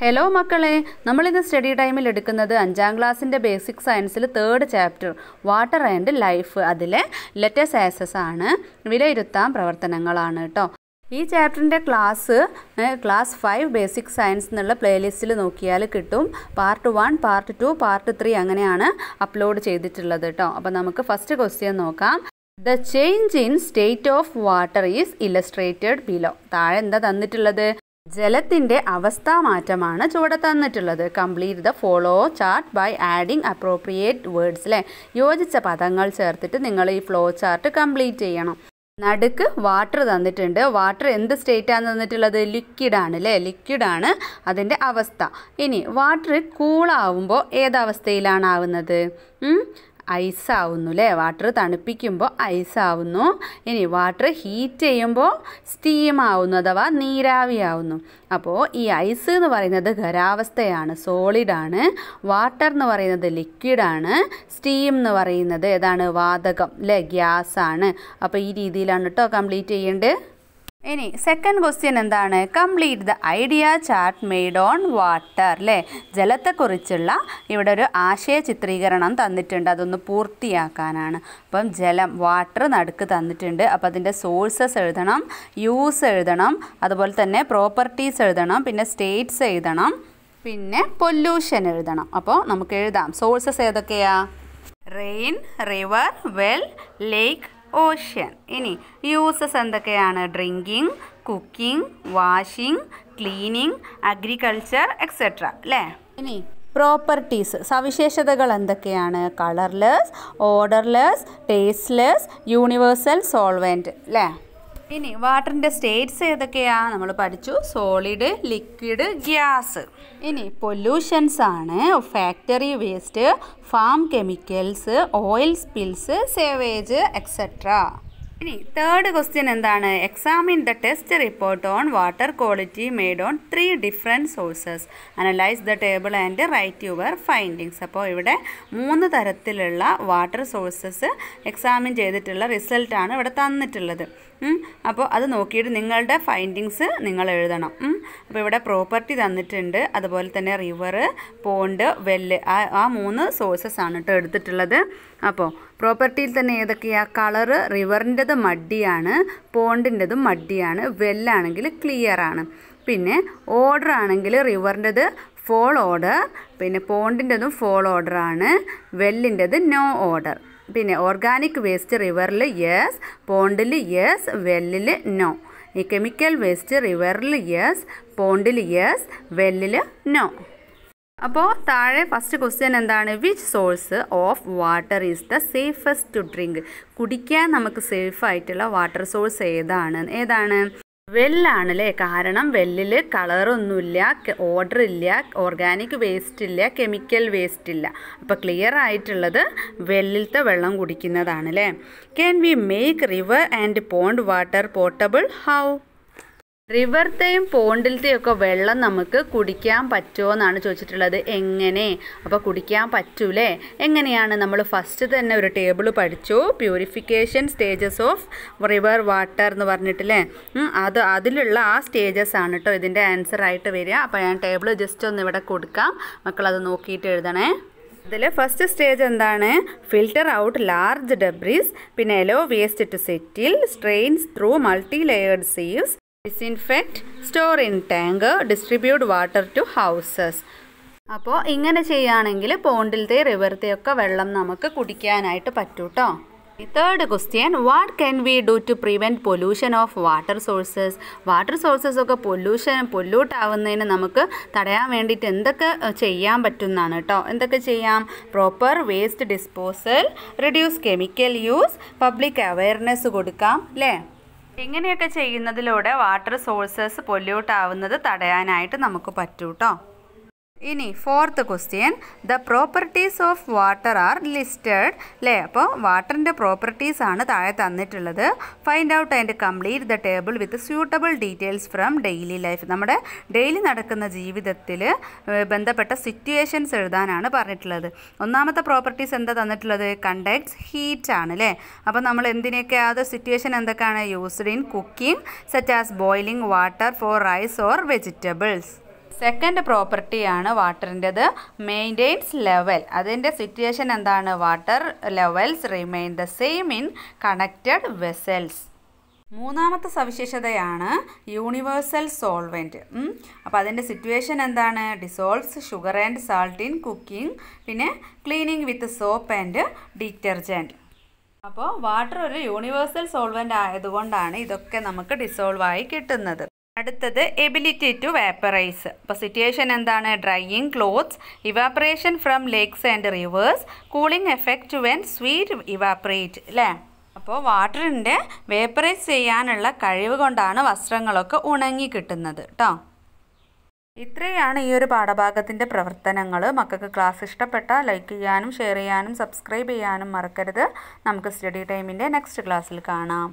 Hello മക്കളെ. നമ്മളിന്ന് study ടൈമിൽ എടുക്കുന്നത് അഞ്ചാം ക്ലാസ്സിന്റെ ബേസിക് സയൻസിൽ third chapter water and life അതിലെ ലെറ്റസ് ആസസ് ആണ് വിലയിരുത്താൻ പ്രവർത്തനങ്ങളാണ് കേട്ടോ ഈ ചാപ്റ്ററിന്റെ class class five basic science എന്നുള്ള പ്ലേലിസ്റ്റിൽ നോക്കിയാൽ കിട്ടും. Part one part two part three അങ്ങനെയാണ് അപ്ലോഡ് ചെയ്തിട്ടുള്ളത് കേട്ടോ അപ്പോൾ നമുക്ക് ഫസ്റ്റ് ക്വസ്റ്റ്യൻ നോക്കാം. The change in state of water is illustrated below താഴെ എന്താ തന്നിട്ടുള്ളത്? ജലത്തിന്റെ അവസ്ഥാമാറ്റമാണ് ചുവടെ തന്നിട്ടുള്ളത് complete the follow chart by adding appropriate words അല്ലേ യോജിച്ച പദങ്ങൾ ചേർത്തിട്ട് നിങ്ങൾ ഈ ഫ്ലോ ചാർട്ട് കംപ്ലീറ്റ് ചെയ്യണം. നടുക്ക് വാട്ടർ തന്നിട്ടുണ്ട്. വാട്ടർ എന്ത് സ്റ്റേറ്റാണ് തന്നിട്ടുള്ളത്? ലിക്വിഡാണ് അല്ലേ ലിക്വിഡാണ് അതിന്റെ അവസ്ഥ. ഇനി വാട്ടർ കൂളാവുമ്പോൾ ഏതവസ്ഥയിലാണ് ആവുന്നത്? ഐസ് ആവുന്നു അല്ലേ വാട്ടർ തണുപ്പിക്കുമ്പോൾ ഐസ് ആവുന്നു ഇനി വാട്ടർ ഹീറ്റ് ചെയ്യുമ്പോൾ സ്റ്റീം ആവുന്നു അഥവാ നീരാവി ആവുന്നു അപ്പോൾ ഈ ഐസ് എന്ന് പറയുന്നത് ഖരാവസ്ഥയാണ് സോളിഡാണ് വാട്ടർ എന്ന് പറയുന്നത് ലിക്വിഡാണ് സ്റ്റീം എന്ന് പറയുന്നത് ഏതാണ്? വാതകം അല്ലേ ഗ്യാസാണ്. അപ്പോൾ ഈ രീതിയിലാണ് കേട്ടോ കംപ്ലീറ്റ് ചെയ്യേണ്ടത്. ഇനി സെക്കൻഡ് ക്വസ്റ്റ്യൻ എന്താണ്? Complete the idea chart made on water അല്ലേ ജലത്തെക്കുറിച്ചുള്ള ഇവിടെ ഒരു ആശയ ചിത്രീകരണം തന്നിട്ടുണ്ട്. അതൊന്ന് പൂർത്തിയാക്കാനാണ്. അപ്പം ജലം വാട്ടർ നടുക്ക് തന്നിട്ടുണ്ട്. അപ്പോൾ അതിന്റെ സോഴ്സസ് എഴുതണം യൂസ് എഴുതണം അതുപോലെ തന്നെ പ്രോപ്പർട്ടീസ് എഴുതണം പിന്നെ സ്റ്റേറ്റ്സ് എഴുതണം പിന്നെ പൊല്യൂഷൻ എഴുതണം. അപ്പോൾ നമുക്ക് എഴുതാം. സോഴ്സസ് ഏതൊക്കെയാ? Rain river well lake ocean. ഇനി യൂസസ് എന്തൊക്കെയാണ്? Drinking cooking washing cleaning agriculture etcetera അല്ലേ ഇനി പ്രോപ്പർട്ടീസ്. സവിശേഷതകൾ എന്തൊക്കെയാണ്? Colourless odourless tasteless universal solvent അല്ലേ ഇനി വാട്ടറിന്റെ സ്റ്റേറ്റ്സ് ഏതൊക്കെയാണ് നമ്മൾ പഠിച്ചു? Solid liquid gas. ഇനി പൊല്യൂഷൻസ് ആണ് factory waste farm chemicals oil spills sewage etcetera ഇനി തേർഡ് ക്വസ്റ്റ്യൻ എന്താണ്? Examine the test report on water quality made on three different sources analyse the table and write your findings അപ്പോൾ ഇവിടെ മൂന്ന് തരത്തിലുള്ള water sources examine ചെയ്തിട്ടുള്ള റിസൾട്ടാണ് ഇവിടെ തന്നിട്ടുള്ളത്. അപ്പോൾ അത് നോക്കിയിട്ട് നിങ്ങളുടെ ഫൈൻഡിങ്സ് നിങ്ങൾ എഴുതണം. അപ്പോൾ ഇവിടെ പ്രോപ്പർട്ടി തന്നിട്ടുണ്ട്. അതുപോലെ തന്നെ റിവർ പോണ്ട് വെല്ല് ആ ആ മൂന്ന് സോഴ്സസ് ആണ് കേട്ടോ എടുത്തിട്ടുള്ളത്. അപ്പോൾ പ്രോപ്പർട്ടിയിൽ തന്നെ ഏതൊക്കെയാണ് കളറ് റിവറിന്റെത് മഡിയാണ് പോണ്ടിന്റെതും മഡിയാണ് വെല്ലാണെങ്കിൽ ക്ലിയർ ആണ്. പിന്നെ ഓർഡർ ആണെങ്കിൽ റിവറിന്റെത് ഫോൾ ഓർഡർ പിന്നെ പോണ്ടിന്റെതും ഫോൾ ഓർഡർ ആണ് വെല്ലിന്റെത് നോ ഓർഡർ പിന്നെ ഓർഗാനിക് വേസ്റ്റ് റിവറിൽ യെസ് പോണ്ടിൽ യെസ് വെല്ലിൽ നോ ഈ കെമിക്കൽ വേസ്റ്റ് റിവറിൽ യെസ് പോണ്ടിൽ യെസ് വെല്ലിൽ നോ അപ്പോൾ താഴെ ഫസ്റ്റ് ക്വസ്റ്റ്യൻ എന്താണ്? Which source of water is the safest to drink കുടിക്കാൻ നമുക്ക് സേഫ് ആയിട്ടുള്ള വാട്ടർ സോഴ്സ് ഏതാണ്? ഏതാണ്? വെല്ലാണ് അല്ലേ കാരണം വെല്ലിൽ കളറൊന്നുമില്ല ഓർഡർ ഇല്ല ഓർഗാനിക് വേസ്റ്റ് ഇല്ല കെമിക്കൽ വേസ്റ്റ് ഇല്ല. അപ്പോൾ ക്ലിയർ ആയിട്ടുള്ളത് വെല്ലിലത്തെ വെള്ളം കുടിക്കുന്നതാണ് അല്ലേ can we make river and pond water portable how റിവറിന്റെയും പോണ്ടിലത്തെയും ഒക്കെ വെള്ളം നമുക്ക് കുടിക്കാൻ പറ്റുമോ എന്നാണ് ചോദിച്ചിട്ടുള്ളത്. എങ്ങനെ? അപ്പോൾ കുടിക്കാൻ പറ്റൂലേ? എങ്ങനെയാണ് നമ്മൾ ഫസ്റ്റ് തന്നെ ഒരു ടേബിൾ പഠിച്ചു. Purification stages of river water എന്ന് പറഞ്ഞിട്ടില്ലേ? അത് അതിലുള്ള ആ സ്റ്റേജസ് ആണ് കേട്ടോ ഇതിന്റെ ആൻസർ ആയിട്ട് വരിക. അപ്പോൾ ഞാൻ ടേബിൾ ജസ്റ്റ് ഒന്ന് ഇവിടെ കൊടുക്കാം. മക്കളത് നോക്കിയിട്ട് എഴുതണേ. അതിൽ ഫസ്റ്റ് സ്റ്റേജ് എന്താണ്? ഫിൽറ്റർ ഔട്ട് ലാർജ് ഡബ്രീസ് പിന്നെ allow waste to settle strains through multi layered sieves disinfect store in tank distribute water to houses അപ്പോൾ ഇങ്ങനെ ചെയ്യുകയാണെങ്കിൽ പോണ്ടിലത്തെ ഒക്കെ വെള്ളം നമുക്ക് കുടിക്കാനായിട്ട് പറ്റൂ കേട്ടോ third question what can we do to prevent pollution of water sources water sources ഒക്കെ പൊല്യൂഷൻ പൊല്യൂട്ട് ആവുന്നതിന് നമുക്ക് തടയാൻ വേണ്ടിയിട്ട് എന്തൊക്കെ ചെയ്യാൻ പറ്റുന്നതാണ് കേട്ടോ എന്തൊക്കെ ചെയ്യാം? Proper waste disposal reduce chemical use public awareness കൊടുക്കാം അല്ലേ ഇങ്ങനെയൊക്കെ ചെയ്യുന്നതിലൂടെ വാട്ടർ സോഴ്സസ് പൊല്യൂട്ട് ആവുന്നത് തടയാനായിട്ട് നമുക്ക് പറ്റൂ കേട്ടോ ഇനി fourth question the properties of water are listed അല്ലേ അപ്പോൾ വാട്ടറിന്റെ പ്രോപ്പർട്ടീസ് ആണ് താഴെ തന്നിട്ടുള്ളത്. Find out and complete the table with suitable details from daily life നമ്മുടെ ഡെയിലി നടക്കുന്ന ജീവിതത്തിൽ ബന്ധപ്പെട്ട സിറ്റുവേഷൻസ് എഴുതാനാണ് പറഞ്ഞിട്ടുള്ളത്. ഒന്നാമത്തെ പ്രോപ്പർട്ടീസ് എന്താ തന്നിട്ടുള്ളത്? കണ്ടക്ട്സ് ഹീറ്റ് ആണ് അല്ലേ അപ്പോൾ നമ്മൾ എന്തിനൊക്കെ അത് സിറ്റുവേഷൻ എന്തൊക്കെയാണ്? Used in cooking such as boiling water for rice or vegetables second പ്രോപ്പർട്ടിയാണ് വാട്ടറിന്റെത്. മെയിന്റെയിൻസ് ലെവൽ അതിന്റെ സിറ്റുവേഷൻ എന്താണ്? Water levels remain the same in connected vessels മൂന്നാമത്തെ സവിശേഷതയാണ് യൂണിവേഴ്സൽ സോൾവെന്റ് അപ്പോൾ അതിന്റെ സിറ്റുവേഷൻ എന്താണ്? Dissolves sugar and salt in cooking പിന്നെ cleaning with soap and detergent അപ്പോൾ വാട്ടർ ഒരു യൂണിവേഴ്സൽ സോൾവെന്റ് ആയതുകൊണ്ടാണ് ഇതൊക്കെ നമുക്ക് ഡിസോൾവ് ആയി കിട്ടുന്നത്. അടുത്തത് എബിലിറ്റി ടു വേപ്പറൈസ് അപ്പോൾ സിറ്റുവേഷൻ എന്താണ്? Drying clothes evaporation from lakes and rivers cooling effect when sweat evaporate അല്ലേ അപ്പോൾ വാട്ടറിന്റെ വേപ്പറൈസ് ചെയ്യാനുള്ള കഴിവ് കൊണ്ടാണ് വസ്ത്രങ്ങളൊക്കെ ഉണങ്ങി കിട്ടുന്നത് കേട്ടോ ഇത്രയാണ് ഈ ഒരു പാഠഭാഗത്തിന്റെ പ്രവർത്തനങ്ങൾ മക്കൾക്ക് ക്ലാസ് ഇഷ്ടപ്പെട്ട ലൈക്ക് ചെയ്യാനും ഷെയർ ചെയ്യാനും സബ്സ്ക്രൈബ് ചെയ്യാനും മറക്കരുത്. നമുക്ക് സ്റ്റഡി ടൈമിന്റെ നെക്സ്റ്റ് ക്ലാസ്സിൽ കാണാം.